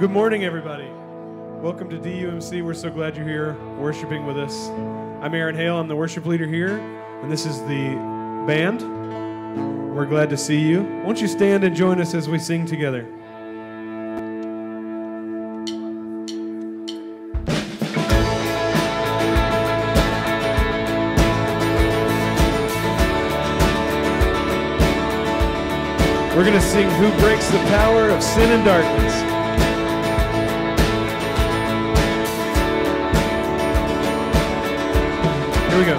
Good morning, everybody. Welcome to DUMC. We're so glad you're here worshiping with us. I'm Aaron Hale. I'm the worship leader here, and this is the band. We're glad to see you. Won't you stand and join us as we sing together? We're going to sing Who Breaks the Power of Sin and Darkness. We go.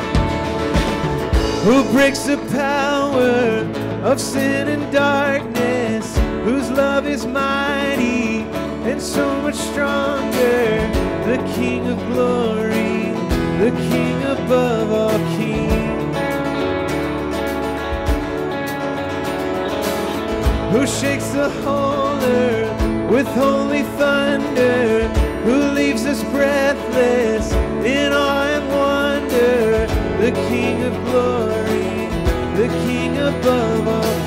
Who breaks the power of sin and darkness? Whose love is mighty and so much stronger? The King of glory, the King above all kings. who shakes the whole earth with holy thunder, who leaves us breathless in awe the King of glory, the King above all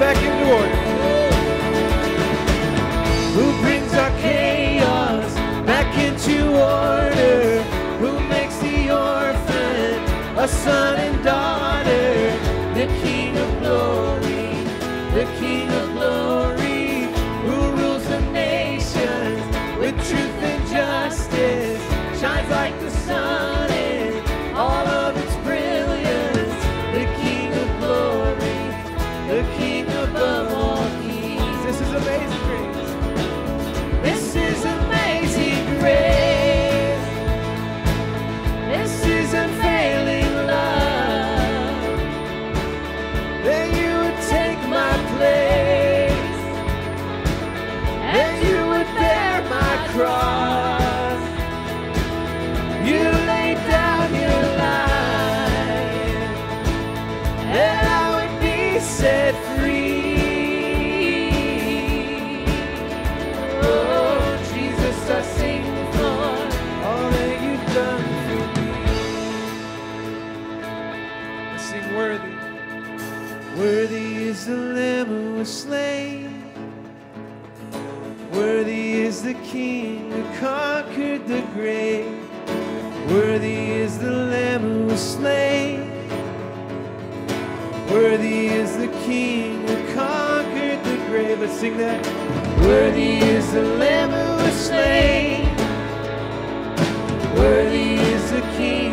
back into order? Was slain. Worthy is the King who conquered the grave. Worthy is the Lamb who was slain. Worthy is the King who conquered the grave. Let's sing that. Worthy is the Lamb who was slain. Worthy is the King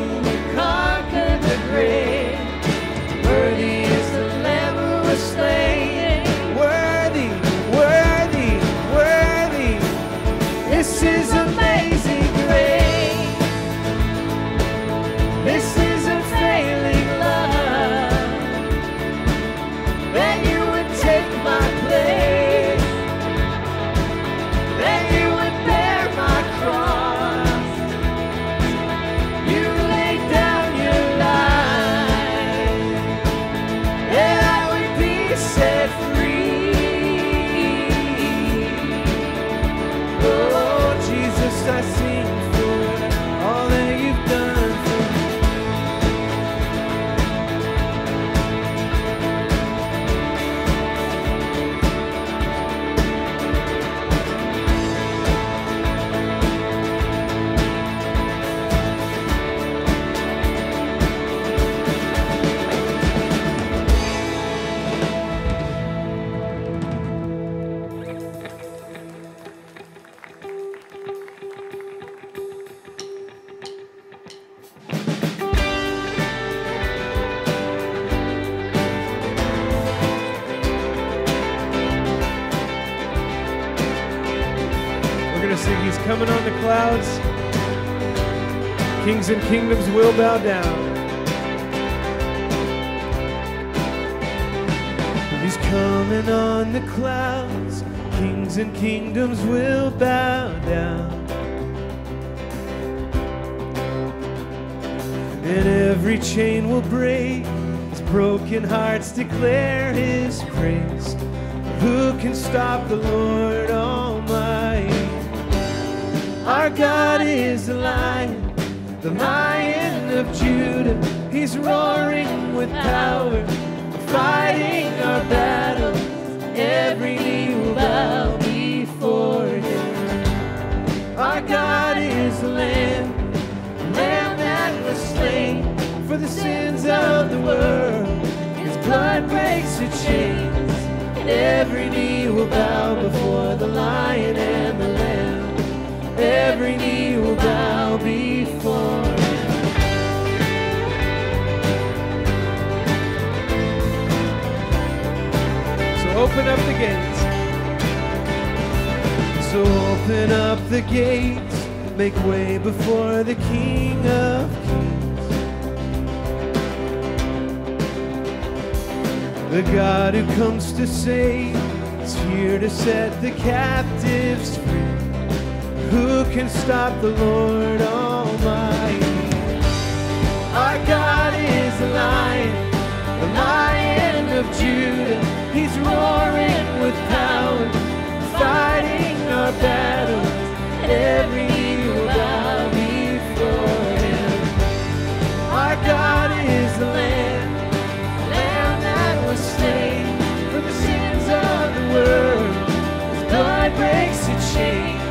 coming on the clouds. Kings and kingdoms will bow down. He's coming on the clouds. Kings and kingdoms will bow down. And every chain will break as broken hearts declare his praise. Who can stop the Lord Almighty? Our God is a lion, the lion of Judah. He's roaring with power, fighting our battles. Every knee will bow before him. Our God is the Lamb, the Lamb that was slain for the sins of the world. His blood breaks the chains, and every knee will bow before the Lion and the Lamb. Every knee will bow before him. So open up the gates. So open up the gates, make way before the King of Kings. The God who comes to save is here to set the captives free. Who can stop the Lord Almighty? Our God is a lion, the lion of Judah. He's roaring with power, fighting our battles. Every knee will bow before him. Our God is the Lamb, Lamb that was slain for the sins of the world. His blood breaks the chains,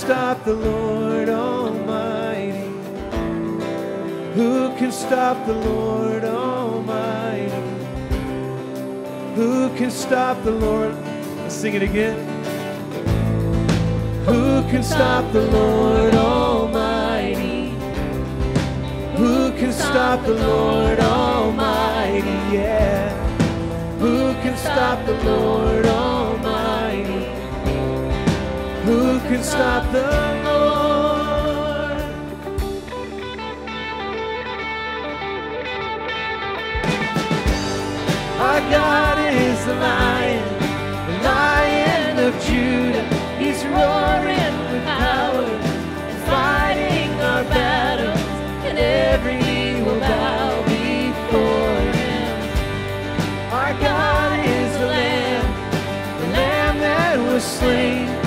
stop the Lord Almighty? Who can stop the Lord Almighty? Who can stop the Lord? Let's sing it again. Who can stop the Lord Almighty? Who can stop the Lord Almighty? Yeah. Who can stop the Lord Almighty? Can stop the Lord? Our God is the lion, the lion of Judah. He's roaring with power fighting our battles, and every knee will bow before him. Our God is the Lamb, the Lamb that was slain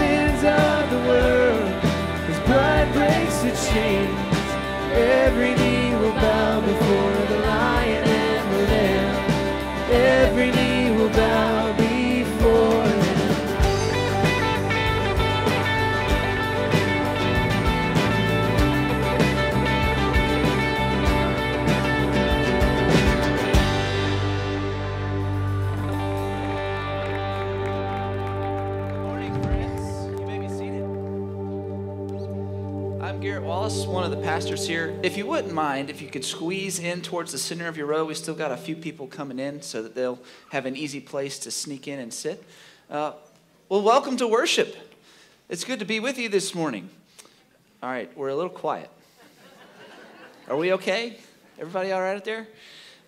sins of the world. His blood breaks the chains. Every knee will bow before the Lion and the Lamb. Every knee will bow One of the pastors here. If you wouldn't mind, if you could squeeze in towards the center of your row, we still got a few people coming in so that they'll have an easy place to sneak in and sit. Uh, well, welcome to worship. It's good to be with you this morning. All right, we're a little quiet. Are we okay? Everybody all right out there?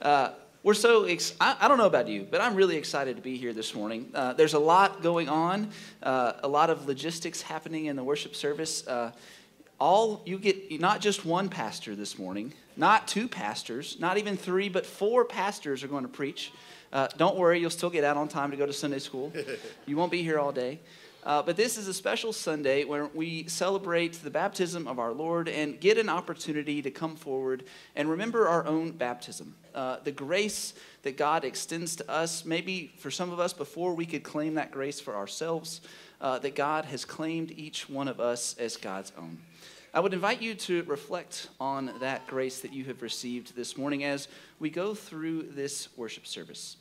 Uh, we're so, ex- I, I don't know about you, but I'm really excited to be here this morning. Uh, there's a lot going on, uh, a lot of logistics happening in the worship service. Uh, all you get, not just one pastor this morning, not two pastors, not even three, but four pastors are going to preach. Uh, don't worry, you'll still get out on time to go to Sunday school. you won't be here all day. Uh, but this is a special Sunday where we celebrate the baptism of our Lord and get an opportunity to come forward and remember our own baptism. Uh, the grace that God extends to us, maybe for some of us before we could claim that grace for ourselves, uh, that God has claimed each one of us as God's own. I would invite you to reflect on that grace that you have received this morning as we go through this worship service.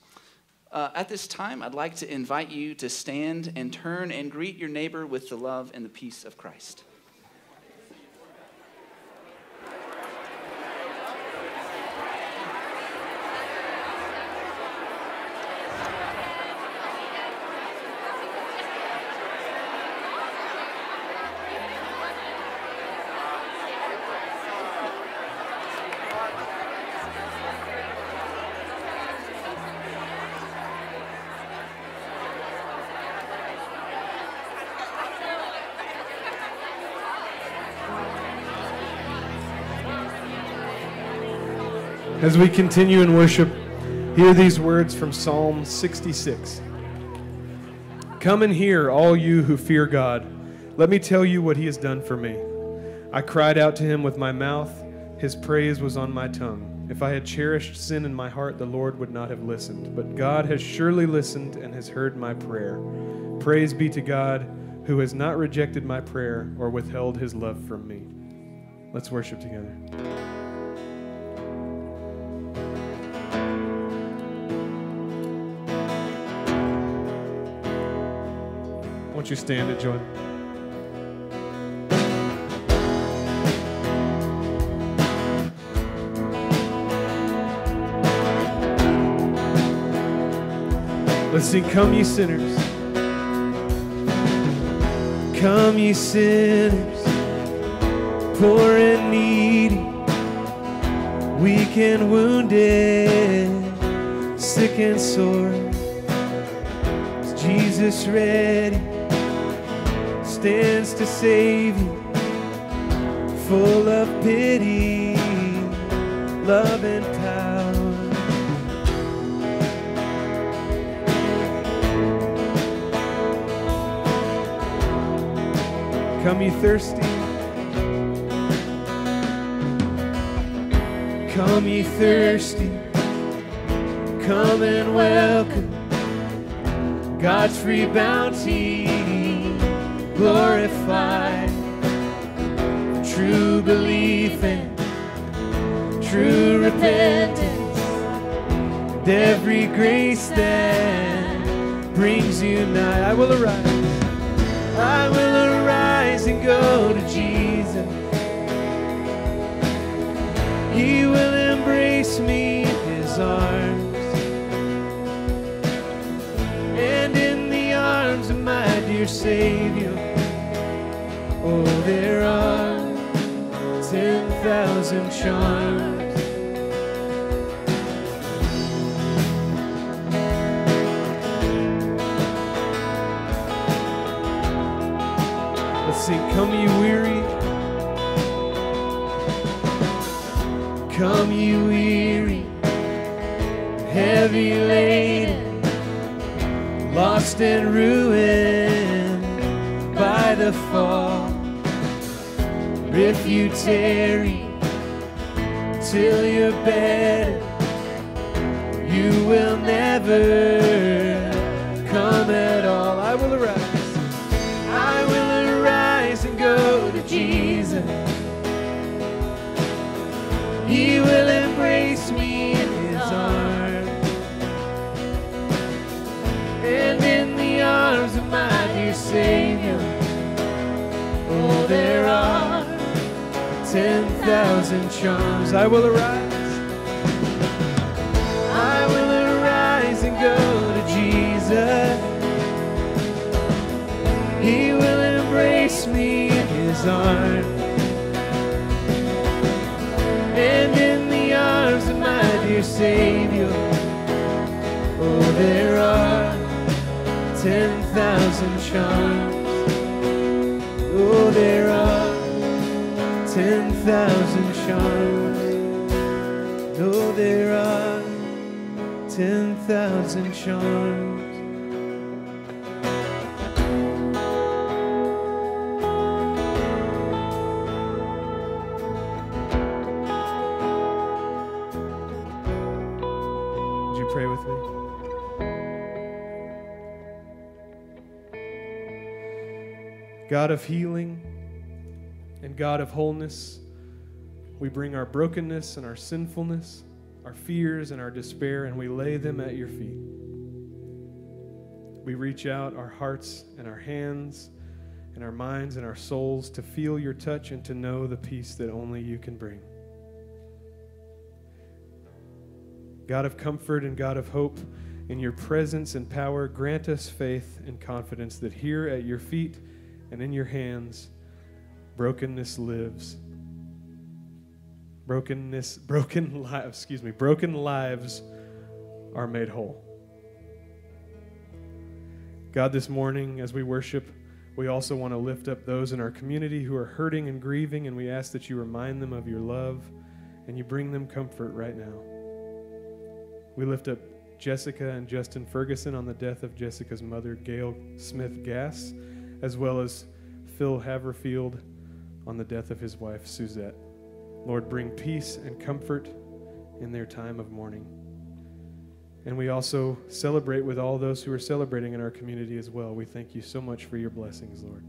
Uh, at this time, I'd like to invite you to stand and turn and greet your neighbor with the love and the peace of Christ. As we continue in worship, hear these words from Psalm 66. Come and hear, all you who fear God. Let me tell you what he has done for me. I cried out to him with my mouth, his praise was on my tongue. If I had cherished sin in my heart, the Lord would not have listened. But God has surely listened and has heard my prayer. Praise be to God, who has not rejected my prayer or withheld his love from me. Let's worship together. Won't you stand and join? Let's sing, Come, ye sinners. Come, ye sinners, poor and needy, weak and wounded, sick and sore. Is Jesus ready? Stands to save you, full of pity, love, and power. Come, ye thirsty. Come, ye thirsty. Come and welcome God's free bounty glorified. True belief and true repentance, and every grace that brings you nigh. I will arise. I will arise and go to Jesus. He will embrace me in his arms. And in the arms of my dear Savior, there are 10,000 charms. Let's sing, Come, you weary. Come, you weary, heavy laden, lost and ruined by the fall. If you tarry till you're better, you will never come at all. I will arise. I will arise and go to Jesus. He will embrace me in his arms. And in the arms of my dear Savior, oh, there are 10,000 charms. I will arise. I will arise and go to Jesus. He will embrace me in his arms. And in the arms of my dear Savior, oh, there are 10,000 charms. 10,000 charms. Oh, there are 10,000 charms. Would you pray with me? God of healing and God of wholeness, we bring our brokenness and our sinfulness, our fears and our despair, and we lay them at your feet. We reach out our hearts and our hands and our minds and our souls to feel your touch and to know the peace that only you can bring. God of comfort and God of hope, in your presence and power, grant us faith and confidence that here at your feet and in your hands, brokenness lives. Brokenness, broken lives, excuse me, broken lives are made whole. God, this morning as we worship, we also want to lift up those in our community who are hurting and grieving, and we ask that you remind them of your love and you bring them comfort right now. We lift up Jessica and Justin Ferguson on the death of Jessica's mother, Gail Smith Gass, as well as Phil Haverfield on the death of his wife, Suzette. Lord, bring peace and comfort in their time of mourning. And we also celebrate with all those who are celebrating in our community as well. We thank you so much for your blessings, Lord.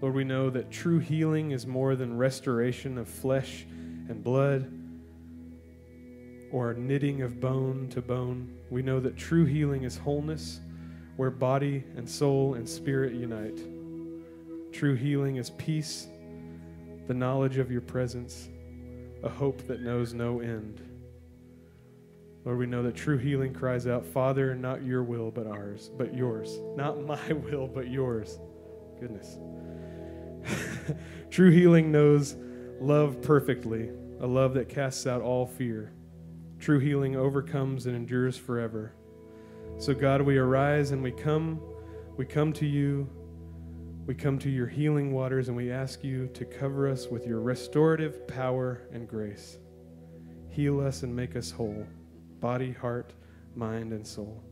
Lord, we know that true healing is more than restoration of flesh and blood or knitting of bone to bone. We know that true healing is wholeness, where body and soul and spirit unite. True healing is peace, the knowledge of your presence, a hope that knows no end. Lord, we know that true healing cries out, Father, not your will, but ours, but yours. Not my will, but yours. Goodness. true healing knows love perfectly, a love that casts out all fear. True healing overcomes and endures forever. So, God, we arise and we come, we come to you, we come to your healing waters, and we ask you to cover us with your restorative power and grace. Heal us and make us whole, body, heart, mind, and soul.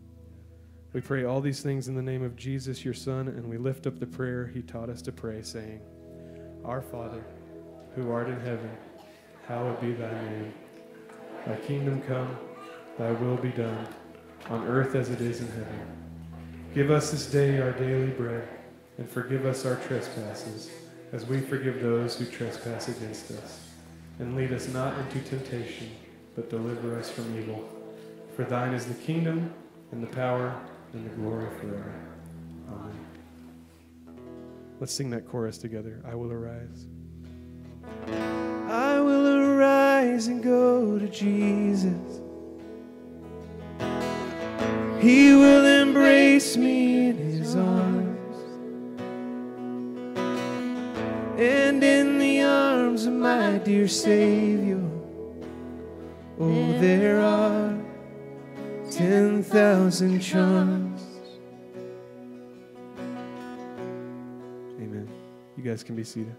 We pray all these things in the name of Jesus, your Son, and we lift up the prayer he taught us to pray, saying, Our Father, who art in heaven, hallowed be thy name. Thy kingdom come, thy will be done, on earth as it is in heaven. Give us this day our daily bread, and forgive us our trespasses, as we forgive those who trespass against us. And lead us not into temptation, but deliver us from evil. For thine is the kingdom, and the power, and the glory forever. Amen. Let's sing that chorus together. I will arise. I will arise and go to Jesus. He will embrace me in his arms. Dear Savior, oh, there are 10,000 charms. Amen. You guys can be seated.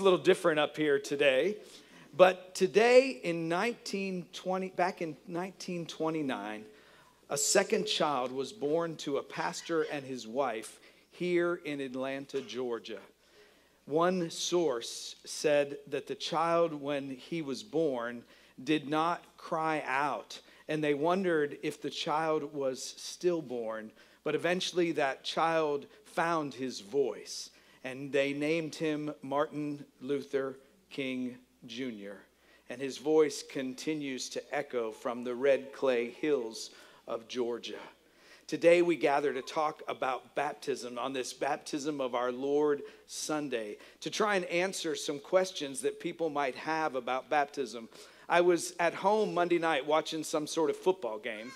A little different up here today. But today in 1920, back in 1929, a second child was born to a pastor and his wife here in Atlanta, Georgia. One source said that the child, when he was born, did not cry out, and they wondered if the child was stillborn. But eventually, that child found his voice and they named him Martin Luther King Jr. And his voice continues to echo from the red clay hills of Georgia. Today, we gather to talk about baptism on this Baptism of Our Lord Sunday to try and answer some questions that people might have about baptism. I was at home Monday night watching some sort of football game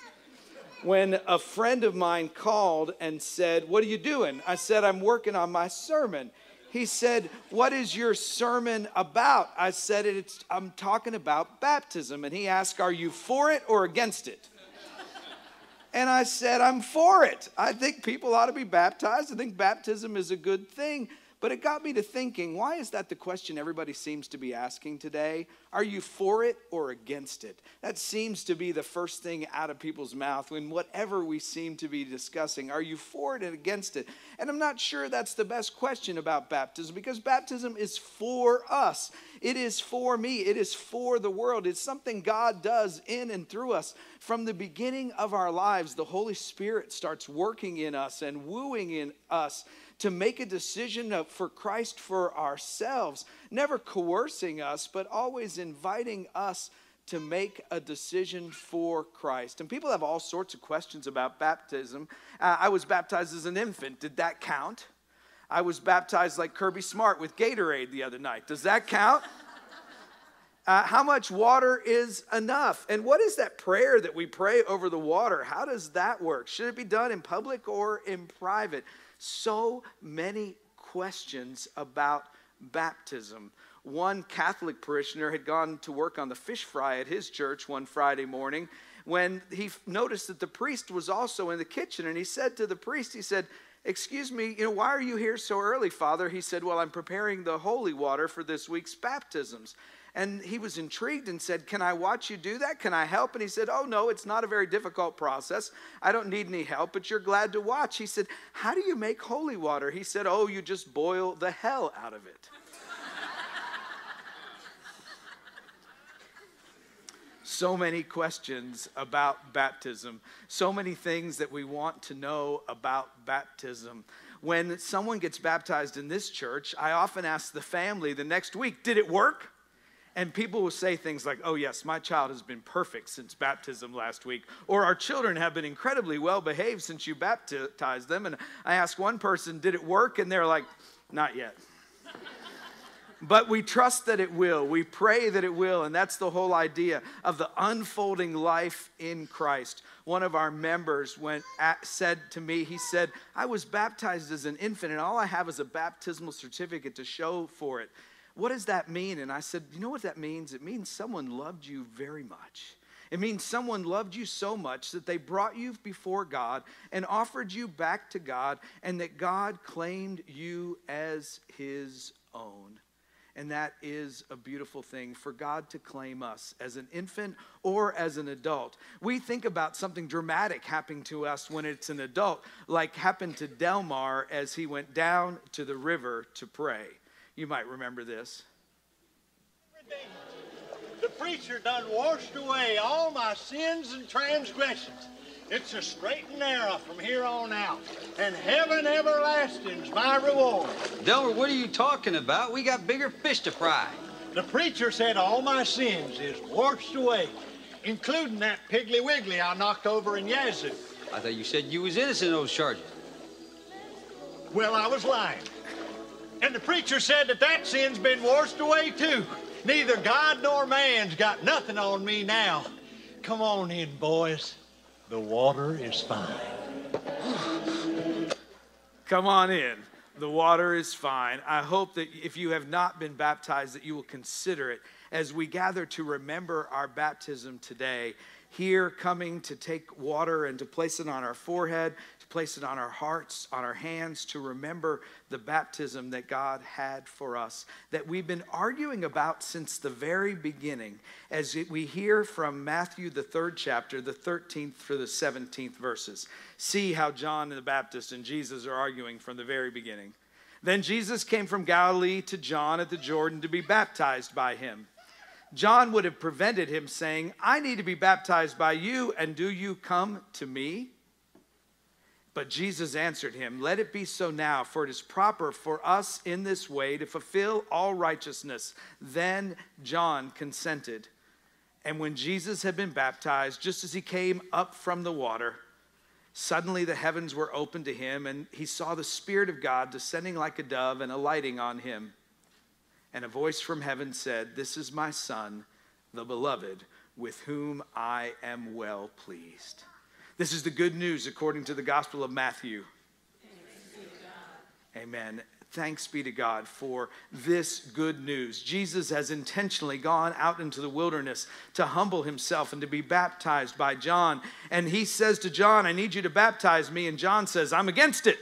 when a friend of mine called and said, What are you doing? I said, I'm working on my sermon. He said, What is your sermon about? I said, it's, I'm talking about baptism. And he asked, Are you for it or against it? And I said, I'm for it. I think people ought to be baptized. I think baptism is a good thing. But it got me to thinking why is that the question everybody seems to be asking today? Are you for it or against it? That seems to be the first thing out of people's mouth when whatever we seem to be discussing. Are you for it and against it? And I'm not sure that's the best question about baptism because baptism is for us. It is for me. It is for the world. It's something God does in and through us. From the beginning of our lives, the Holy Spirit starts working in us and wooing in us to make a decision for Christ for ourselves, never coercing us, but always inviting us to make a decision for Christ. And people have all sorts of questions about baptism. Uh, I was baptized as an infant. Did that count? I was baptized like Kirby Smart with Gatorade the other night. Does that count? Uh, how much water is enough? And what is that prayer that we pray over the water? How does that work? Should it be done in public or in private? So many questions about baptism. One Catholic parishioner had gone to work on the fish fry at his church one Friday morning when he noticed that the priest was also in the kitchen and he said to the priest he said excuse me you know why are you here so early father he said well i'm preparing the holy water for this week's baptisms and he was intrigued and said, Can I watch you do that? Can I help? And he said, Oh, no, it's not a very difficult process. I don't need any help, but you're glad to watch. He said, How do you make holy water? He said, Oh, you just boil the hell out of it. so many questions about baptism, so many things that we want to know about baptism. When someone gets baptized in this church, I often ask the family the next week, Did it work? And people will say things like, oh, yes, my child has been perfect since baptism last week. Or our children have been incredibly well behaved since you baptized them. And I asked one person, did it work? And they're like, not yet. but we trust that it will. We pray that it will. And that's the whole idea of the unfolding life in Christ. One of our members went at, said to me, he said, I was baptized as an infant, and all I have is a baptismal certificate to show for it. What does that mean? And I said, You know what that means? It means someone loved you very much. It means someone loved you so much that they brought you before God and offered you back to God, and that God claimed you as his own. And that is a beautiful thing for God to claim us as an infant or as an adult. We think about something dramatic happening to us when it's an adult, like happened to Delmar as he went down to the river to pray. You might remember this. The preacher done washed away all my sins and transgressions. It's a straight and narrow from here on out. And heaven everlasting's my reward. Delmar, what are you talking about? We got bigger fish to fry. The preacher said all my sins is washed away, including that Piggly Wiggly I knocked over in Yazoo. I thought you said you was innocent of those charges. Well, I was lying. And the preacher said that that sin's been washed away too. Neither God nor man's got nothing on me now. Come on in, boys. The water is fine. Come on in. The water is fine. I hope that if you have not been baptized, that you will consider it as we gather to remember our baptism today. Here, coming to take water and to place it on our forehead, place it on our hearts, on our hands to remember the baptism that God had for us, that we've been arguing about since the very beginning, as we hear from Matthew, the third chapter, the 13th through the 17th verses. See how John the Baptist and Jesus are arguing from the very beginning. Then Jesus came from Galilee to John at the Jordan to be baptized by him. John would have prevented him, saying, I need to be baptized by you, and do you come to me? But Jesus answered him, Let it be so now, for it is proper for us in this way to fulfill all righteousness. Then John consented. And when Jesus had been baptized, just as he came up from the water, suddenly the heavens were opened to him, and he saw the Spirit of God descending like a dove and alighting on him. And a voice from heaven said, This is my Son, the beloved, with whom I am well pleased. This is the good news according to the Gospel of Matthew. Amen. Thanks be to God for this good news. Jesus has intentionally gone out into the wilderness to humble himself and to be baptized by John. And he says to John, I need you to baptize me. And John says, I'm against it.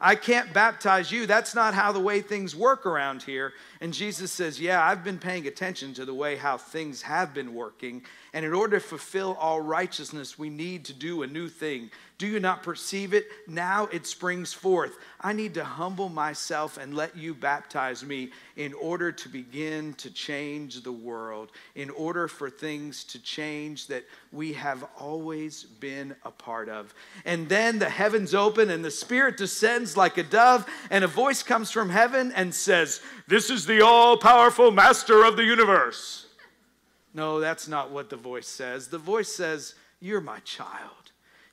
I can't baptize you. That's not how the way things work around here. And Jesus says, Yeah, I've been paying attention to the way how things have been working. And in order to fulfill all righteousness, we need to do a new thing. Do you not perceive it? Now it springs forth. I need to humble myself and let you baptize me in order to begin to change the world, in order for things to change that we have always been a part of. And then the heavens open and the Spirit descends like a dove, and a voice comes from heaven and says, This is the all powerful master of the universe. No, that's not what the voice says. The voice says, You're my child.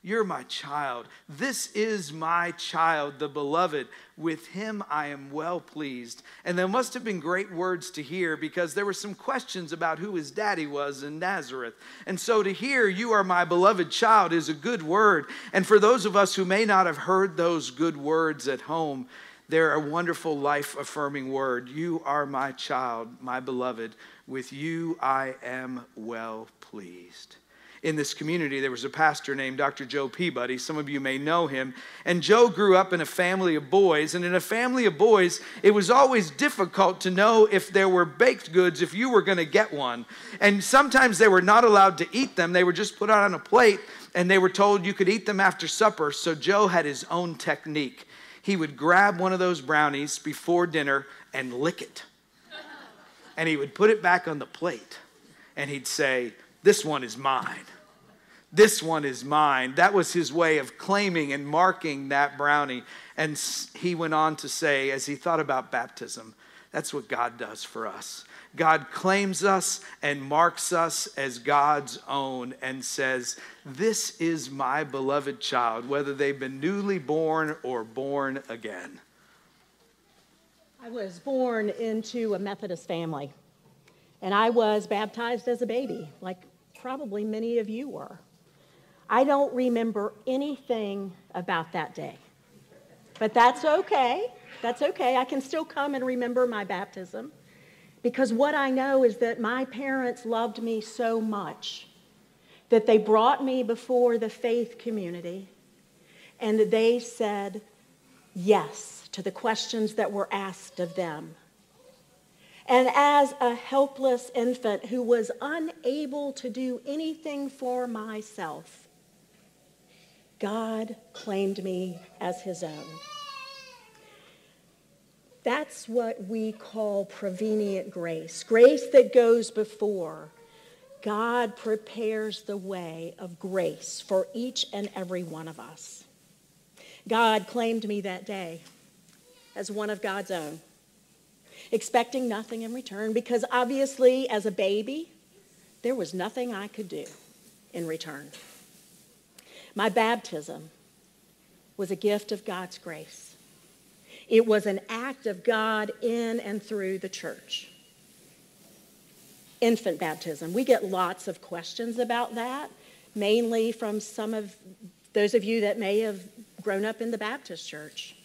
You're my child. This is my child, the beloved. With him I am well pleased. And there must have been great words to hear because there were some questions about who his daddy was in Nazareth. And so to hear, You are my beloved child, is a good word. And for those of us who may not have heard those good words at home, they're a wonderful life affirming word. You are my child, my beloved. With you I am well pleased in this community, there was a pastor named Dr. Joe Peabody. Some of you may know him. And Joe grew up in a family of boys. And in a family of boys, it was always difficult to know if there were baked goods, if you were going to get one. And sometimes they were not allowed to eat them, they were just put out on a plate and they were told you could eat them after supper. So Joe had his own technique. He would grab one of those brownies before dinner and lick it. And he would put it back on the plate and he'd say, this one is mine. This one is mine. That was his way of claiming and marking that brownie. And he went on to say, as he thought about baptism, that's what God does for us. God claims us and marks us as God's own and says, This is my beloved child, whether they've been newly born or born again. I was born into a Methodist family, and I was baptized as a baby, like probably many of you were. I don't remember anything about that day. But that's okay. That's okay. I can still come and remember my baptism because what I know is that my parents loved me so much that they brought me before the faith community and they said yes to the questions that were asked of them. And as a helpless infant who was unable to do anything for myself, God claimed me as his own. That's what we call prevenient grace, grace that goes before. God prepares the way of grace for each and every one of us. God claimed me that day as one of God's own expecting nothing in return because obviously, as a baby, there was nothing I could do in return. My baptism was a gift of God's grace. It was an act of God in and through the church. Infant baptism. We get lots of questions about that, mainly from some of those of you that may have grown up in the Baptist church.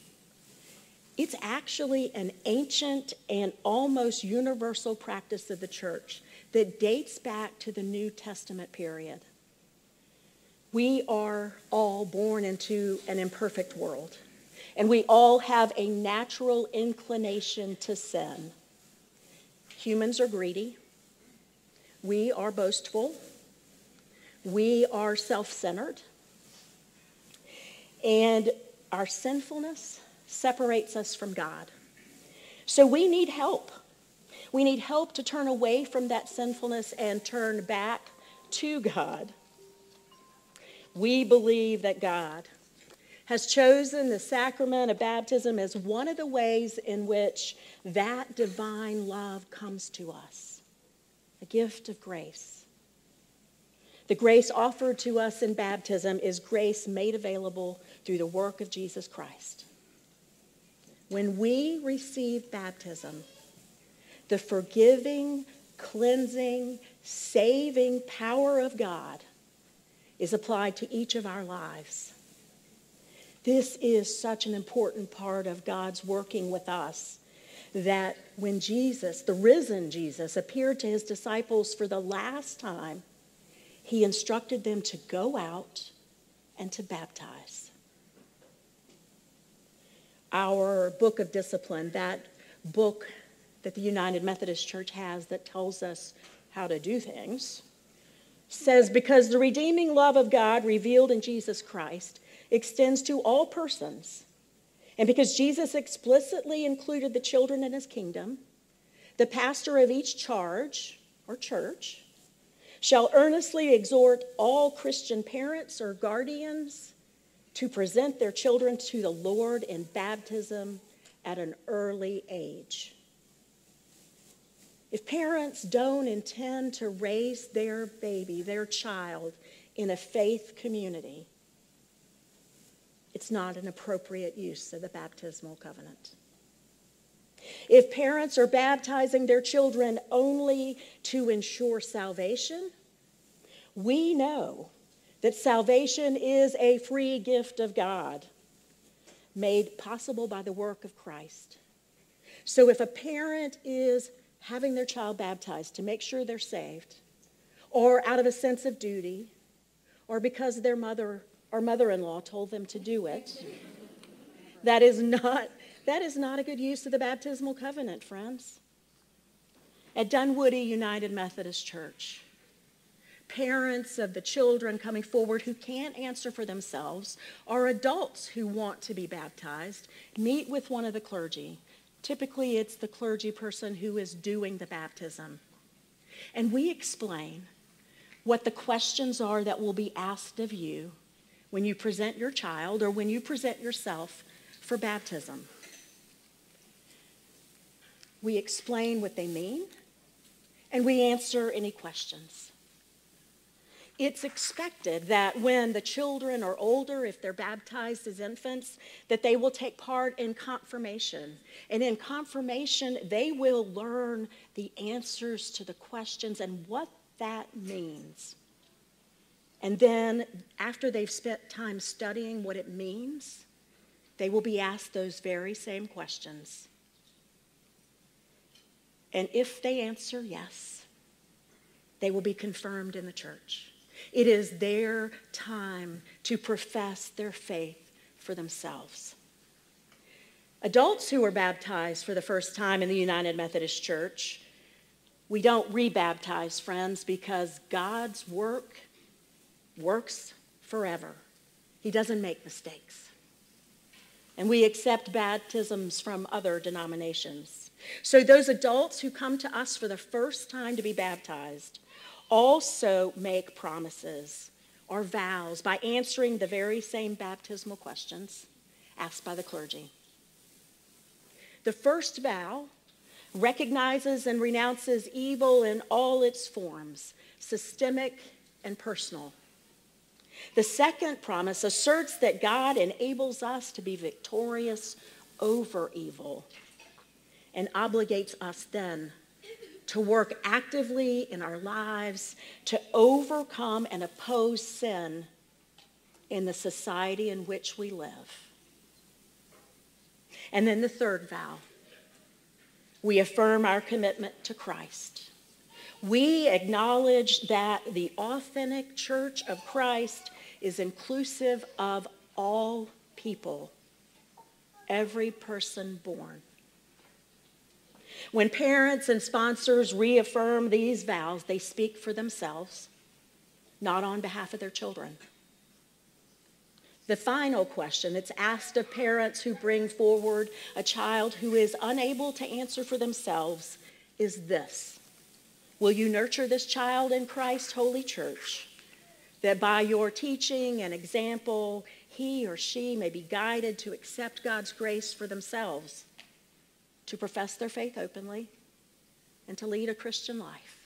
It's actually an ancient and almost universal practice of the church that dates back to the New Testament period. We are all born into an imperfect world, and we all have a natural inclination to sin. Humans are greedy. We are boastful. We are self centered. And our sinfulness separates us from God. So we need help. We need help to turn away from that sinfulness and turn back to God. We believe that God has chosen the sacrament of baptism as one of the ways in which that divine love comes to us a gift of grace. The grace offered to us in baptism is grace made available through the work of Jesus Christ. When we receive baptism, the forgiving, cleansing, saving power of God is applied to each of our lives. This is such an important part of God's working with us that when Jesus, the risen Jesus, appeared to his disciples for the last time, he instructed them to go out and to baptize. Our book of discipline, that book that the United Methodist Church has that tells us how to do things, says, Because the redeeming love of God revealed in Jesus Christ extends to all persons, and because Jesus explicitly included the children in his kingdom, the pastor of each charge or church shall earnestly exhort all Christian parents or guardians to present their children to the Lord in baptism at an early age. If parents don't intend to raise their baby, their child, in a faith community, it's not an appropriate use of the baptismal covenant. If parents are baptizing their children only to ensure salvation, we know that salvation is a free gift of God made possible by the work of Christ. So if a parent is having their child baptized to make sure they're saved, or out of a sense of duty, or because their mother or mother-in-law told them to do it, that is not that is not a good use of the baptismal covenant, friends. At Dunwoody United Methodist Church, parents of the children coming forward who can't answer for themselves or adults who want to be baptized meet with one of the clergy Typically, it's the clergy person who is doing the baptism. And we explain what the questions are that will be asked of you when you present your child or when you present yourself for baptism. We explain what they mean and we answer any questions it's expected that when the children are older, if they're baptized as infants, that they will take part in confirmation. And in confirmation, they will learn the answers to the questions and what that means. And then, after they've spent time studying what it means, they will be asked those very same questions. And if they answer yes, they will be confirmed in the church. It is their time to profess their faith for themselves. Adults who are baptized for the first time in the United Methodist Church, we don't rebaptize, friends, because God's work works forever. He doesn't make mistakes. And we accept baptisms from other denominations. So, those adults who come to us for the first time to be baptized also make promises or vows by answering the very same baptismal questions asked by the clergy. The first vow recognizes and renounces evil in all its forms, systemic and personal. The second promise asserts that God enables us to be victorious over evil and obligates us then to work actively in our lives to overcome and oppose sin in the society in which we live. And then the third vow we affirm our commitment to Christ. We acknowledge that the authentic church of Christ is inclusive of all people, every person born. When parents and sponsors reaffirm these vows, they speak for themselves, not on behalf of their children. The final question that's asked of parents who bring forward a child who is unable to answer for themselves is this Will you nurture this child in Christ's holy church? That by your teaching and example, he or she may be guided to accept God's grace for themselves to profess their faith openly, and to lead a Christian life.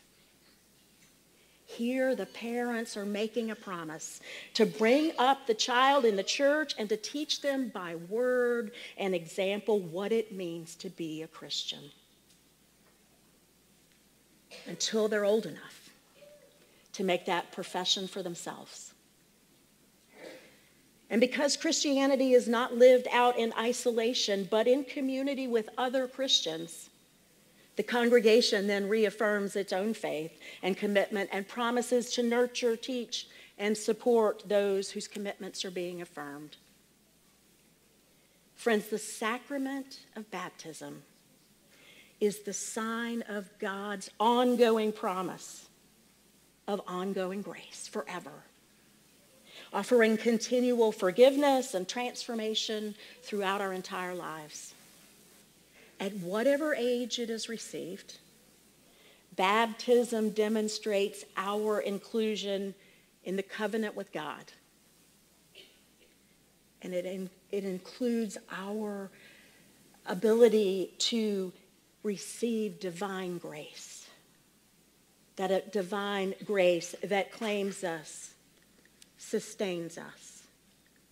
Here, the parents are making a promise to bring up the child in the church and to teach them by word and example what it means to be a Christian until they're old enough to make that profession for themselves. And because Christianity is not lived out in isolation, but in community with other Christians, the congregation then reaffirms its own faith and commitment and promises to nurture, teach, and support those whose commitments are being affirmed. Friends, the sacrament of baptism is the sign of God's ongoing promise of ongoing grace forever, offering continual forgiveness and transformation throughout our entire lives. At whatever age it is received, baptism demonstrates our inclusion in the covenant with God. And it, in, it includes our ability to receive divine grace. That a divine grace that claims us, sustains us,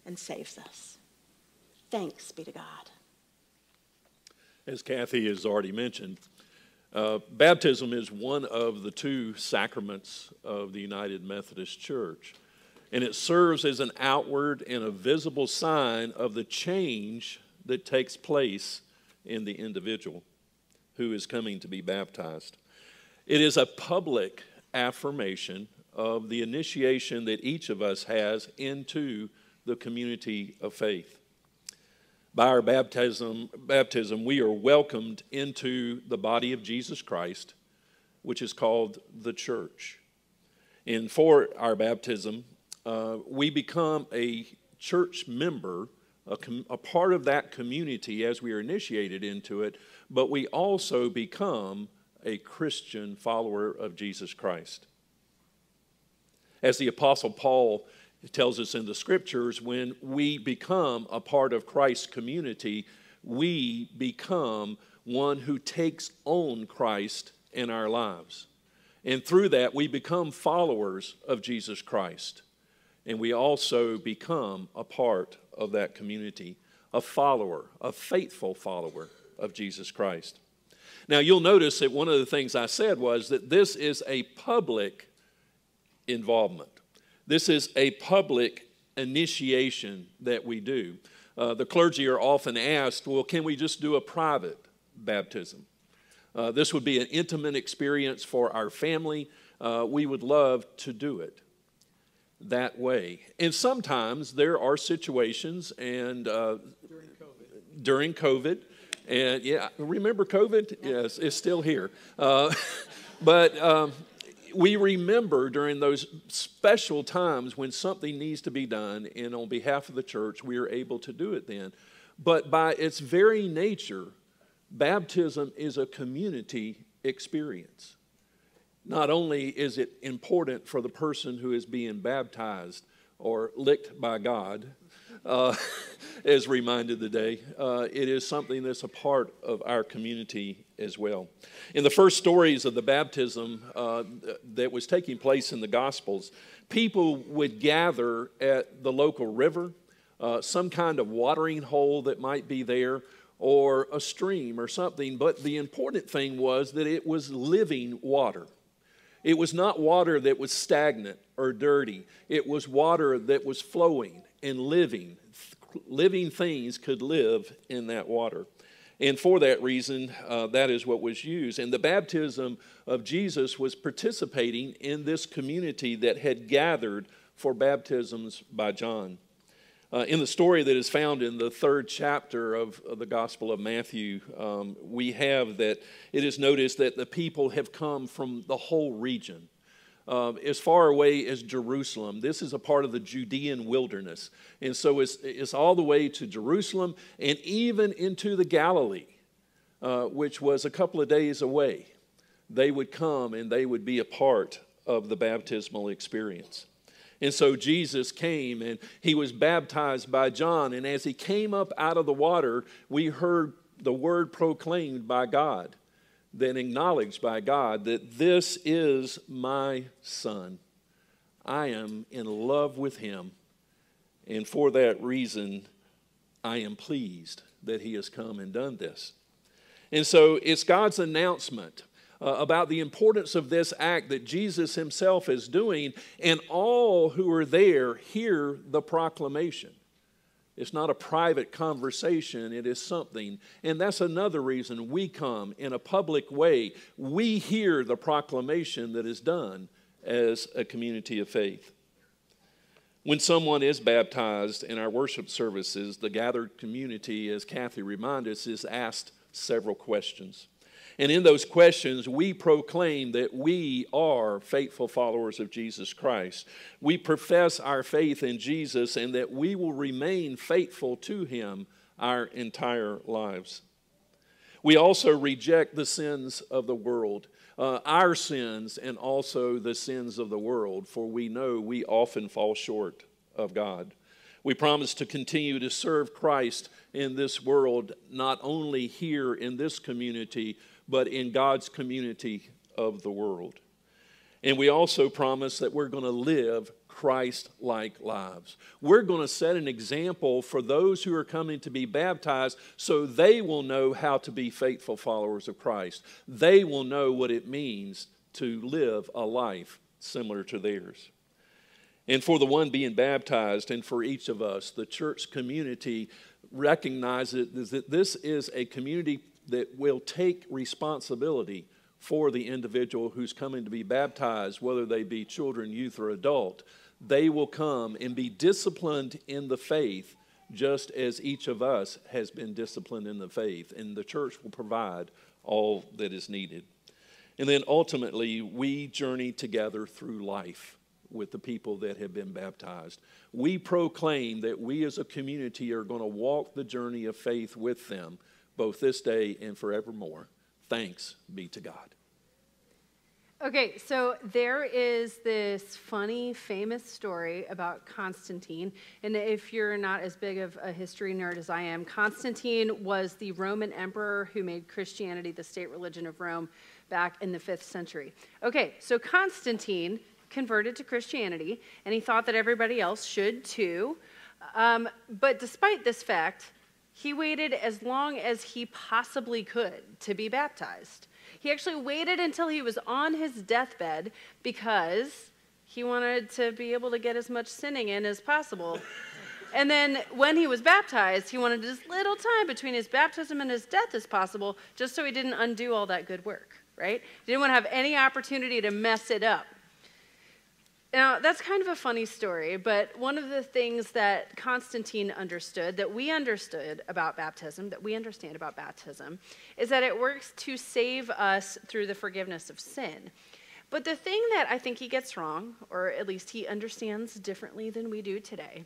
and saves us. Thanks be to God. As Kathy has already mentioned, uh, baptism is one of the two sacraments of the United Methodist Church, and it serves as an outward and a visible sign of the change that takes place in the individual who is coming to be baptized. It is a public affirmation of the initiation that each of us has into the community of faith. By our baptism, baptism, we are welcomed into the body of Jesus Christ, which is called the church. And for our baptism, uh, we become a church member, a, com- a part of that community as we are initiated into it, but we also become a Christian follower of Jesus Christ. As the Apostle Paul tells us in the scriptures, when we become a part of Christ's community, we become one who takes on Christ in our lives. And through that, we become followers of Jesus Christ. And we also become a part of that community, a follower, a faithful follower of Jesus Christ. Now, you'll notice that one of the things I said was that this is a public involvement. This is a public initiation that we do. Uh, the clergy are often asked, well, can we just do a private baptism? Uh, this would be an intimate experience for our family. Uh, we would love to do it that way. And sometimes there are situations, and uh, during COVID, during COVID and yeah, remember COVID? Yes, it's still here. Uh, but um, we remember during those special times when something needs to be done, and on behalf of the church, we are able to do it then. But by its very nature, baptism is a community experience. Not only is it important for the person who is being baptized or licked by God, uh, as reminded today. Uh, it is something that's a part of our community as well. In the first stories of the baptism uh, that was taking place in the Gospels, people would gather at the local river, uh, some kind of watering hole that might be there, or a stream or something. But the important thing was that it was living water. It was not water that was stagnant or dirty. It was water that was flowing and living. Living things could live in that water. And for that reason, uh, that is what was used. And the baptism of Jesus was participating in this community that had gathered for baptisms by John. Uh, in the story that is found in the third chapter of, of the Gospel of Matthew, um, we have that it is noticed that the people have come from the whole region um, as far away as Jerusalem. This is a part of the Judean wilderness. And so it's, it's all the way to Jerusalem and even into the Galilee, uh, which was a couple of days away. They would come and they would be a part of the baptismal experience. And so Jesus came and he was baptized by John. And as he came up out of the water, we heard the word proclaimed by God then acknowledged by God that this is my son. I am in love with him. And for that reason, I am pleased that he has come and done this. And so it's God's announcement uh, about the importance of this act that Jesus himself is doing, and all who are there hear the proclamation. It's not a private conversation, it is something. And that's another reason we come in a public way. We hear the proclamation that is done as a community of faith. When someone is baptized in our worship services, the gathered community, as Kathy reminded us, is asked several questions. And in those questions, we proclaim that we are faithful followers of Jesus Christ. We profess our faith in Jesus and that we will remain faithful to Him our entire lives. We also reject the sins of the world uh, our sins and also the sins of the world, for we know we often fall short of God. We promise to continue to serve Christ in this world, not only here in this community, but in God's community of the world. And we also promise that we're going to live Christ like lives. We're going to set an example for those who are coming to be baptized so they will know how to be faithful followers of Christ. They will know what it means to live a life similar to theirs. And for the one being baptized, and for each of us, the church community recognizes that this is a community that will take responsibility for the individual who's coming to be baptized, whether they be children, youth, or adult they will come and be disciplined in the faith just as each of us has been disciplined in the faith, and the church will provide all that is needed. And then ultimately, we journey together through life with the people that have been baptized. We proclaim that we as a community are going to walk the journey of faith with them, both this day and forevermore. Thanks be to God. Okay, so there is this funny, famous story about Constantine. And if you're not as big of a history nerd as I am, Constantine was the Roman emperor who made Christianity the state religion of Rome back in the fifth century. Okay, so Constantine converted to Christianity, and he thought that everybody else should too. Um, but despite this fact, he waited as long as he possibly could to be baptized. He actually waited until he was on his deathbed because he wanted to be able to get as much sinning in as possible. And then when he was baptized, he wanted as little time between his baptism and his death as possible, just so he didn't undo all that good work, right? He didn't want to have any opportunity to mess it up. Now, that's kind of a funny story, but one of the things that Constantine understood, that we understood about baptism, that we understand about baptism, is that it works to save us through the forgiveness of sin. But the thing that I think he gets wrong, or at least he understands differently than we do today,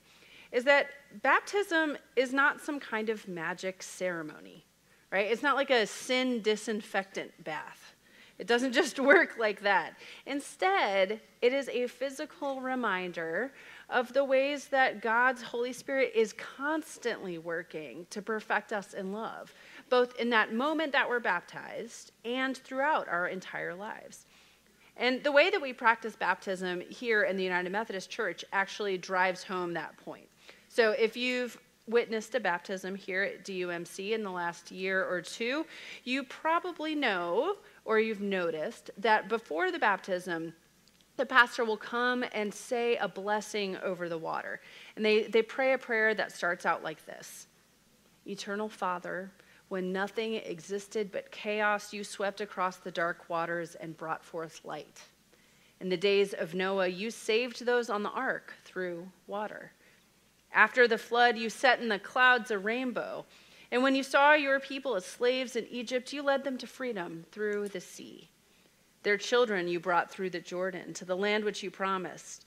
is that baptism is not some kind of magic ceremony, right? It's not like a sin disinfectant bath. It doesn't just work like that. Instead, it is a physical reminder of the ways that God's Holy Spirit is constantly working to perfect us in love, both in that moment that we're baptized and throughout our entire lives. And the way that we practice baptism here in the United Methodist Church actually drives home that point. So if you've witnessed a baptism here at DUMC in the last year or two, you probably know or you've noticed that before the baptism, the pastor will come and say a blessing over the water. And they, they pray a prayer that starts out like this Eternal Father, when nothing existed but chaos, you swept across the dark waters and brought forth light. In the days of Noah, you saved those on the ark through water. After the flood, you set in the clouds a rainbow and when you saw your people as slaves in Egypt, you led them to freedom through the sea. Their children you brought through the Jordan to the land which you promised.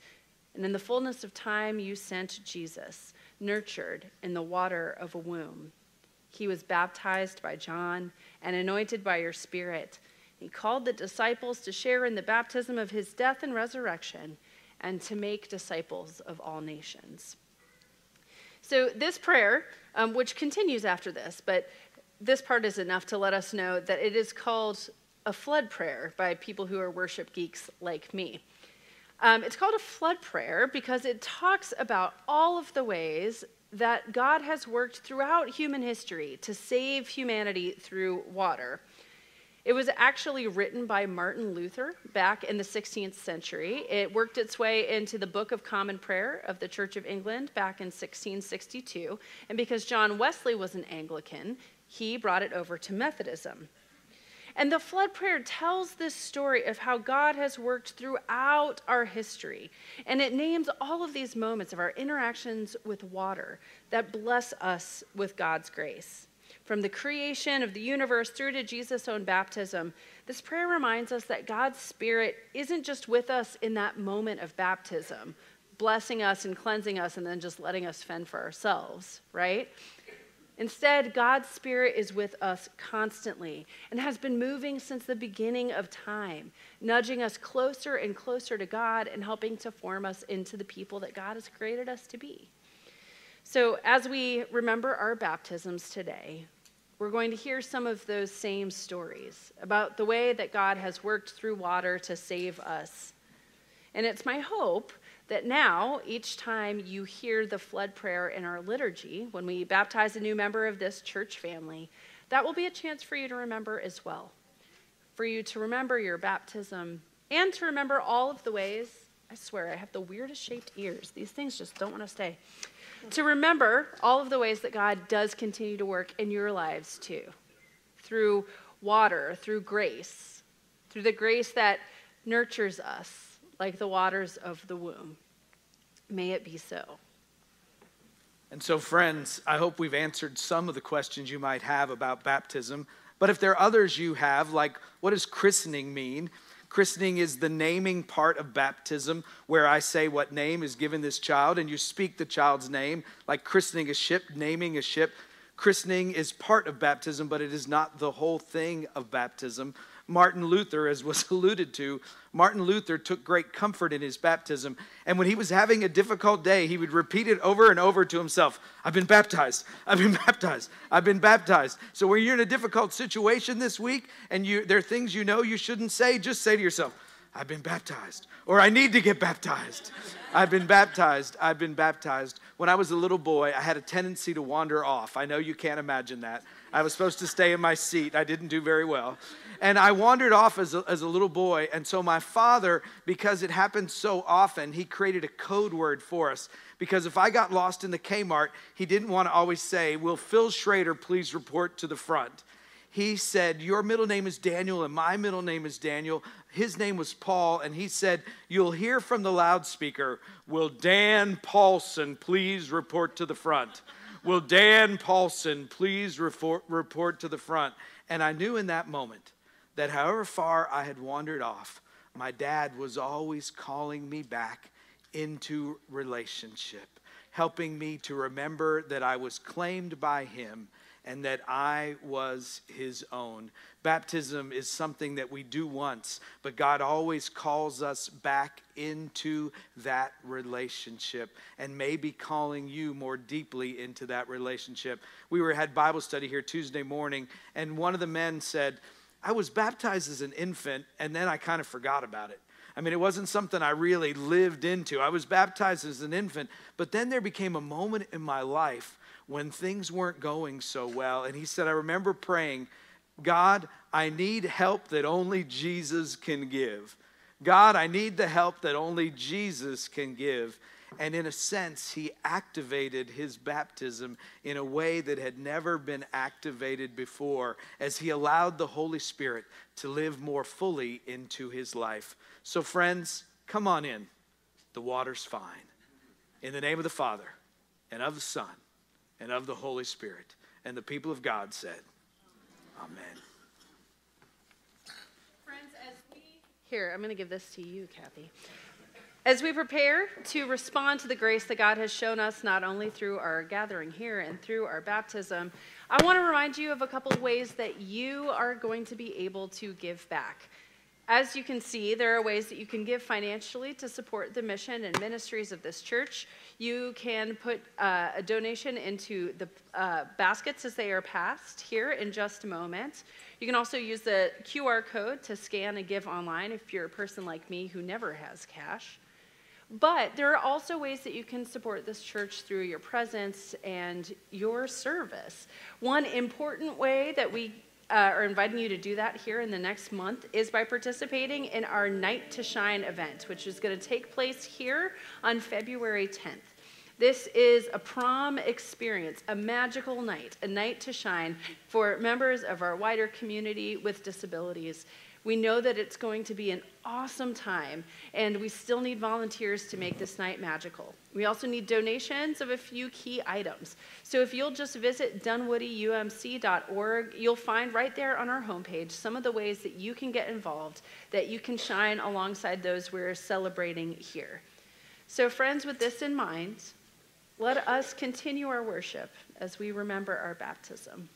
And in the fullness of time, you sent Jesus, nurtured in the water of a womb. He was baptized by John and anointed by your Spirit. He called the disciples to share in the baptism of his death and resurrection and to make disciples of all nations. So, this prayer, um, which continues after this, but this part is enough to let us know that it is called a flood prayer by people who are worship geeks like me. Um, it's called a flood prayer because it talks about all of the ways that God has worked throughout human history to save humanity through water. It was actually written by Martin Luther back in the 16th century. It worked its way into the Book of Common Prayer of the Church of England back in 1662. And because John Wesley was an Anglican, he brought it over to Methodism. And the flood prayer tells this story of how God has worked throughout our history. And it names all of these moments of our interactions with water that bless us with God's grace. From the creation of the universe through to Jesus' own baptism, this prayer reminds us that God's Spirit isn't just with us in that moment of baptism, blessing us and cleansing us and then just letting us fend for ourselves, right? Instead, God's Spirit is with us constantly and has been moving since the beginning of time, nudging us closer and closer to God and helping to form us into the people that God has created us to be. So, as we remember our baptisms today, we're going to hear some of those same stories about the way that God has worked through water to save us. And it's my hope that now, each time you hear the flood prayer in our liturgy, when we baptize a new member of this church family, that will be a chance for you to remember as well. For you to remember your baptism and to remember all of the ways, I swear, I have the weirdest shaped ears. These things just don't want to stay to remember all of the ways that God does continue to work in your lives too through water, through grace, through the grace that nurtures us like the waters of the womb. May it be so. And so, friends, I hope we've answered some of the questions you might have about baptism. But if there are others you have, like what does christening mean? Christening is the naming part of baptism, where I say what name is given this child, and you speak the child's name, like christening a ship, naming a ship. Christening is part of baptism, but it is not the whole thing of baptism. Martin Luther, as was alluded to, Martin Luther took great comfort in his baptism. And when he was having a difficult day, he would repeat it over and over to himself I've been baptized. I've been baptized. I've been baptized. So when you're in a difficult situation this week and you, there are things you know you shouldn't say, just say to yourself, I've been baptized. Or I need to get baptized. I've been baptized. I've been baptized. When I was a little boy, I had a tendency to wander off. I know you can't imagine that. I was supposed to stay in my seat. I didn't do very well. And I wandered off as a, as a little boy. And so my father, because it happened so often, he created a code word for us. Because if I got lost in the Kmart, he didn't want to always say, Will Phil Schroeder please report to the front? He said, Your middle name is Daniel, and my middle name is Daniel. His name was Paul, and he said, You'll hear from the loudspeaker, Will Dan Paulson please report to the front? Will Dan Paulson please report, report to the front? And I knew in that moment that however far I had wandered off, my dad was always calling me back into relationship, helping me to remember that I was claimed by him and that I was his own. Baptism is something that we do once, but God always calls us back into that relationship and maybe calling you more deeply into that relationship. We were had Bible study here Tuesday morning and one of the men said, I was baptized as an infant and then I kind of forgot about it. I mean, it wasn't something I really lived into. I was baptized as an infant, but then there became a moment in my life when things weren't going so well. And he said, I remember praying, God, I need help that only Jesus can give. God, I need the help that only Jesus can give. And in a sense, he activated his baptism in a way that had never been activated before as he allowed the Holy Spirit to live more fully into his life. So, friends, come on in. The water's fine. In the name of the Father, and of the Son, and of the Holy Spirit. And the people of God said, Amen. Friends, as we. Here, I'm going to give this to you, Kathy. As we prepare to respond to the grace that God has shown us, not only through our gathering here and through our baptism, I want to remind you of a couple of ways that you are going to be able to give back. As you can see, there are ways that you can give financially to support the mission and ministries of this church. You can put uh, a donation into the uh, baskets as they are passed here in just a moment. You can also use the QR code to scan and give online if you're a person like me who never has cash. But there are also ways that you can support this church through your presence and your service. One important way that we uh, are inviting you to do that here in the next month is by participating in our Night to Shine event, which is going to take place here on February 10th. This is a prom experience, a magical night, a night to shine for members of our wider community with disabilities. We know that it's going to be an awesome time, and we still need volunteers to make this night magical. We also need donations of a few key items. So if you'll just visit dunwoodyumc.org, you'll find right there on our homepage some of the ways that you can get involved, that you can shine alongside those we're celebrating here. So, friends, with this in mind, let us continue our worship as we remember our baptism.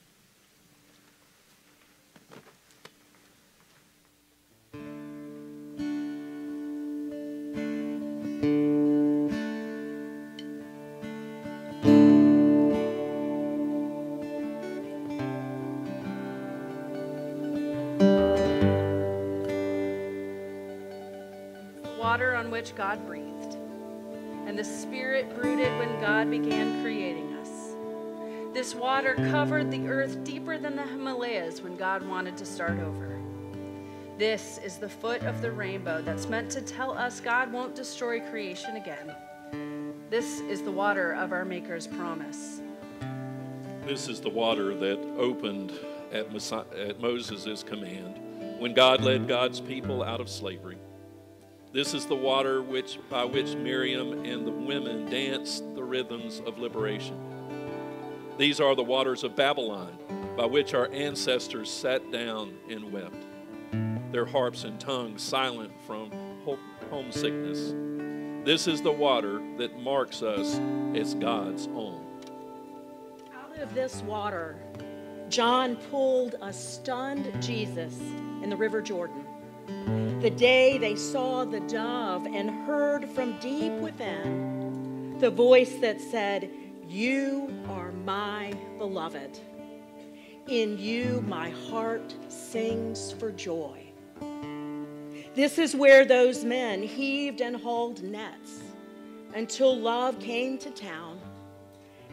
Which God breathed, and the Spirit brooded when God began creating us. This water covered the earth deeper than the Himalayas when God wanted to start over. This is the foot of the rainbow that's meant to tell us God won't destroy creation again. This is the water of our Maker's promise. This is the water that opened at, at Moses' command when God led God's people out of slavery. This is the water which, by which Miriam and the women danced the rhythms of liberation. These are the waters of Babylon, by which our ancestors sat down and wept, their harps and tongues silent from homesickness. This is the water that marks us as God's own. Out of this water, John pulled a stunned Jesus in the River Jordan. The day they saw the dove and heard from deep within the voice that said, You are my beloved. In you my heart sings for joy. This is where those men heaved and hauled nets until love came to town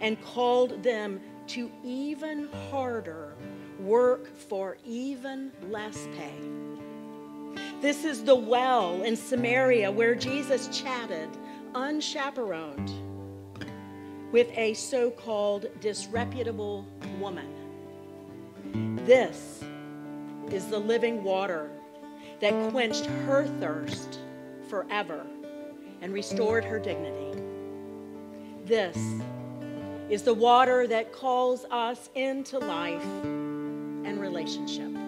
and called them to even harder work for even less pay. This is the well in Samaria where Jesus chatted, unchaperoned, with a so called disreputable woman. This is the living water that quenched her thirst forever and restored her dignity. This is the water that calls us into life and relationship.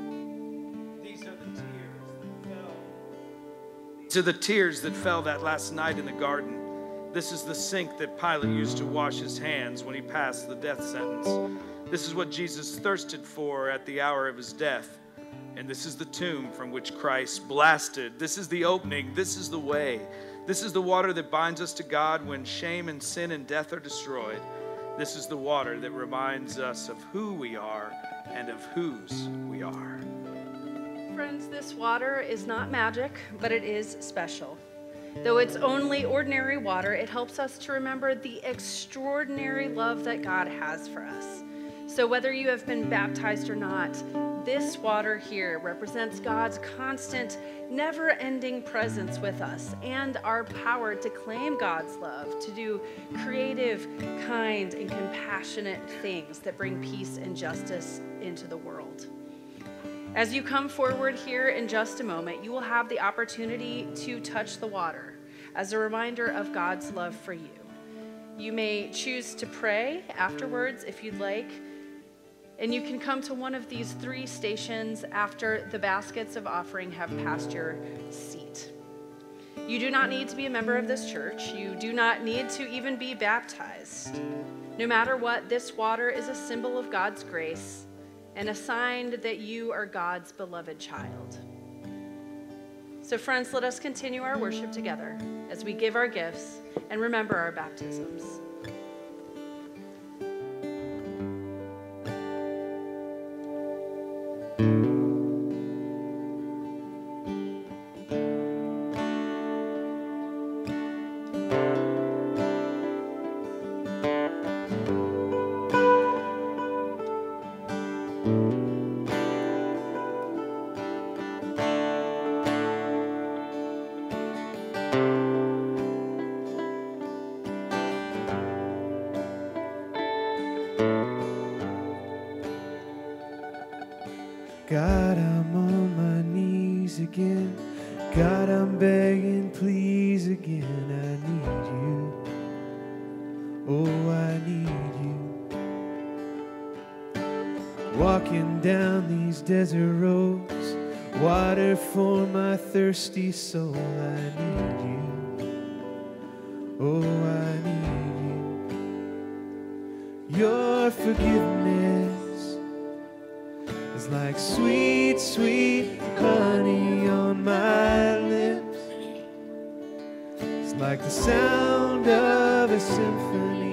To the tears that fell that last night in the garden. This is the sink that Pilate used to wash his hands when he passed the death sentence. This is what Jesus thirsted for at the hour of his death. And this is the tomb from which Christ blasted. This is the opening. This is the way. This is the water that binds us to God when shame and sin and death are destroyed. This is the water that reminds us of who we are and of whose we are. Friends, this water is not magic, but it is special. Though it's only ordinary water, it helps us to remember the extraordinary love that God has for us. So, whether you have been baptized or not, this water here represents God's constant, never ending presence with us and our power to claim God's love, to do creative, kind, and compassionate things that bring peace and justice into the world. As you come forward here in just a moment, you will have the opportunity to touch the water as a reminder of God's love for you. You may choose to pray afterwards if you'd like, and you can come to one of these three stations after the baskets of offering have passed your seat. You do not need to be a member of this church. You do not need to even be baptized. No matter what, this water is a symbol of God's grace and a sign that you are God's beloved child. So, friends, let us continue our worship together as we give our gifts and remember our baptisms. like the sound of a symphony.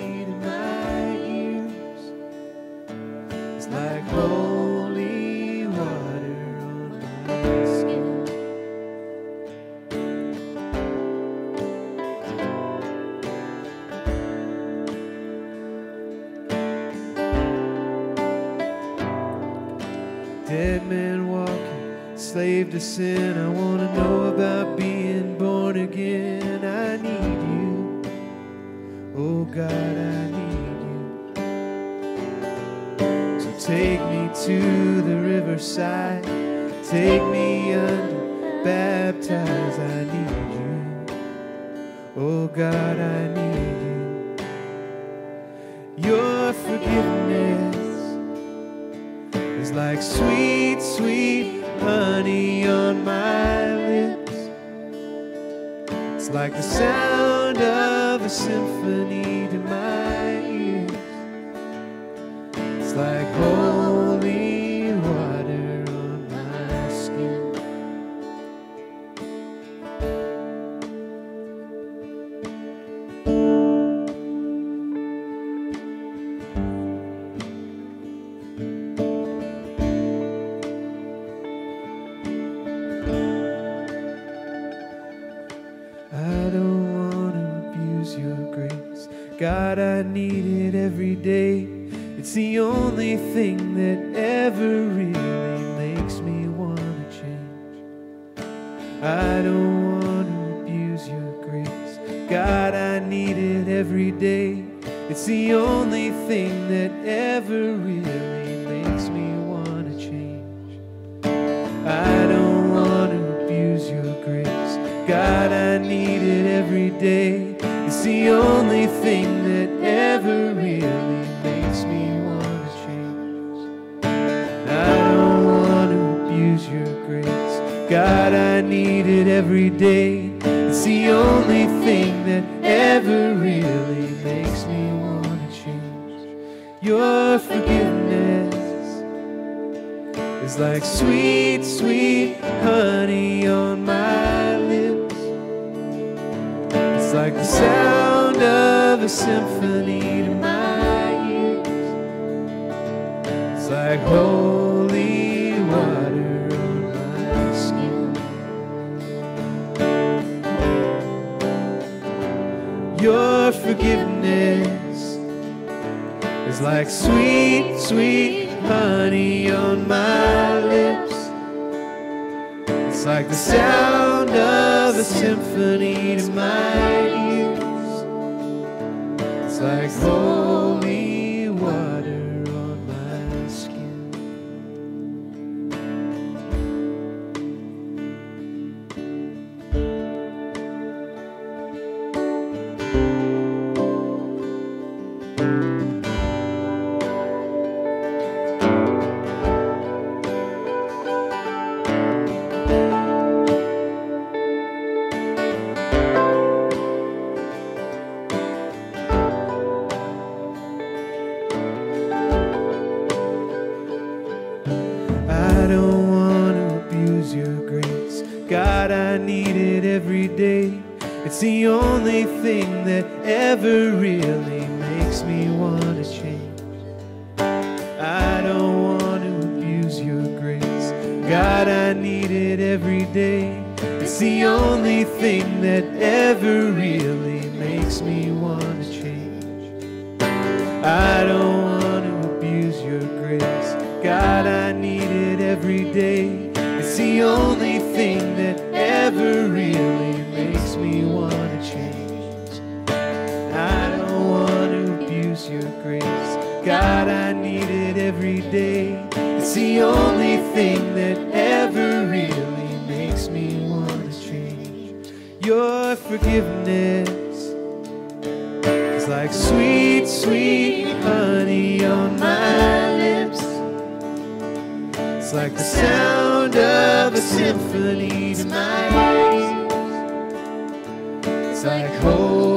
God, I need it every day. It's the only thing that ever really makes me want to change. Your forgiveness is like sweet, sweet honey on my lips. It's like the sound of a symphony to my ears. It's like hope. forgiveness is like sweet, sweet honey on my lips. It's like the sound of a symphony to my ears. It's like, oh. It's the only thing that ever really makes me want to change. I don't want to abuse your grace. God, I need it every day. It's the only thing that ever really makes me want to change. Your forgiveness is like sweet, sweet honey on my lips. It's like the sound of a symphony to my ears. It's like holy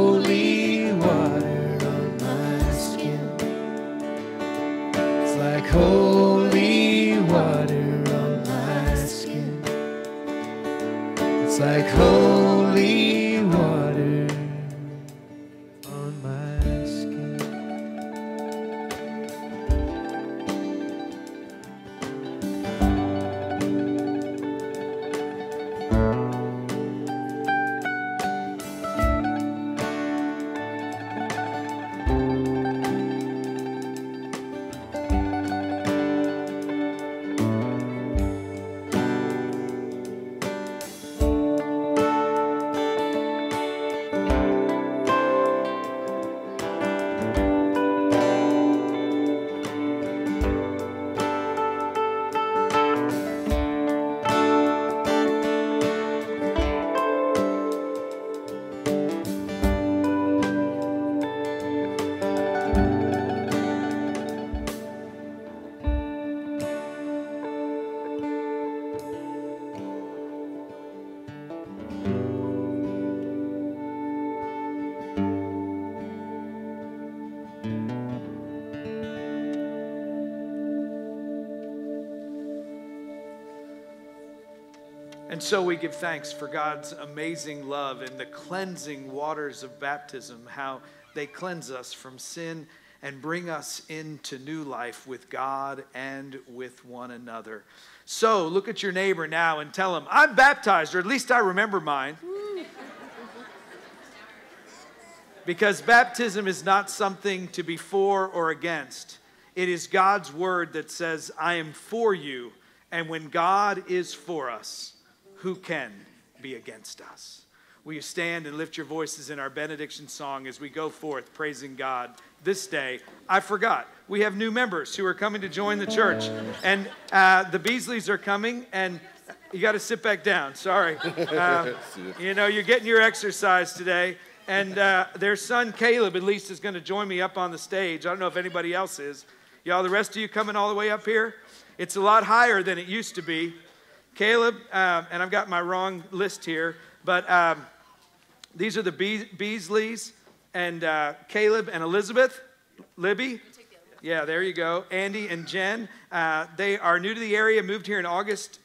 so we give thanks for God's amazing love and the cleansing waters of baptism, how they cleanse us from sin and bring us into new life with God and with one another. So look at your neighbor now and tell him, I'm baptized, or at least I remember mine. because baptism is not something to be for or against. It is God's word that says, I am for you. And when God is for us, who can be against us? Will you stand and lift your voices in our benediction song as we go forth praising God this day? I forgot. We have new members who are coming to join the church. And uh, the Beasleys are coming, and you got to sit back down. Sorry. Uh, you know, you're getting your exercise today. And uh, their son Caleb, at least, is going to join me up on the stage. I don't know if anybody else is. Y'all, the rest of you coming all the way up here? It's a lot higher than it used to be. Caleb, um, and I've got my wrong list here, but um, these are the Be- Beasleys and uh, Caleb and Elizabeth, Libby. Yeah, there you go. Andy and Jen. Uh, they are new to the area, moved here in August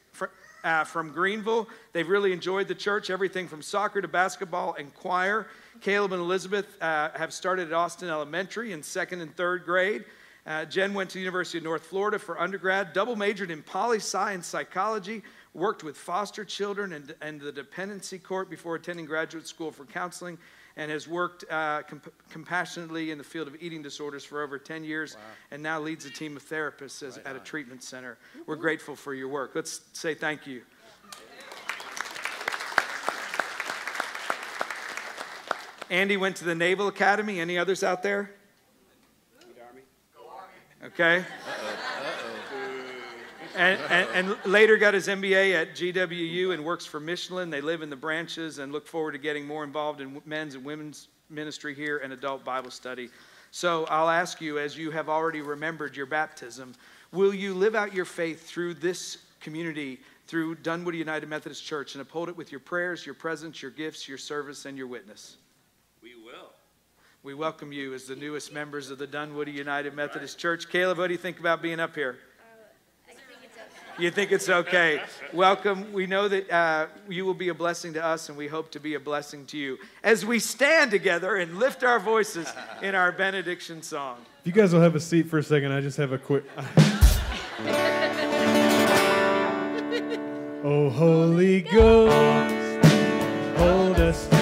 uh, from Greenville. They've really enjoyed the church, everything from soccer to basketball and choir. Caleb and Elizabeth uh, have started at Austin Elementary in second and third grade. Uh, Jen went to the University of North Florida for undergrad, double majored in poli sci and psychology, worked with foster children and, and the dependency court before attending graduate school for counseling, and has worked uh, comp- compassionately in the field of eating disorders for over 10 years, and now leads a team of therapists as, at a treatment center. We're grateful for your work. Let's say thank you. Andy went to the Naval Academy. Any others out there? Okay. And, and, and later got his MBA at GWU and works for Michelin. They live in the branches and look forward to getting more involved in men's and women's ministry here and adult Bible study. So I'll ask you, as you have already remembered your baptism, will you live out your faith through this community, through Dunwoody United Methodist Church, and uphold it with your prayers, your presence, your gifts, your service, and your witness? We will. We welcome you as the newest members of the Dunwoody United Methodist Church. Caleb, what do you think about being up here? You think it's okay? Welcome. We know that uh, you will be a blessing to us, and we hope to be a blessing to you as we stand together and lift our voices in our benediction song. If you guys will have a seat for a second, I just have a quick. oh, Holy Ghost, hold us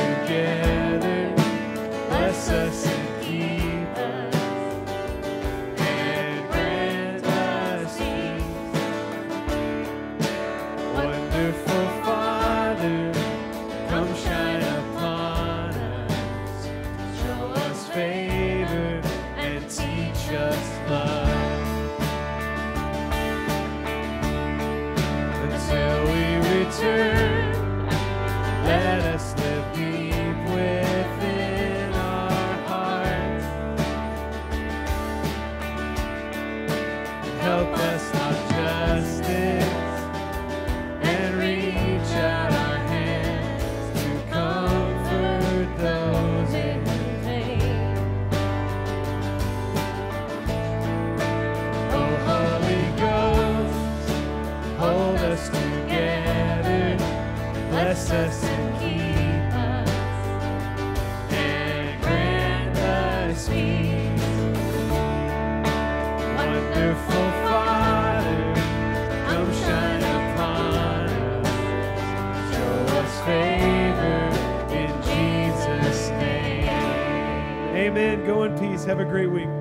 Have a great week.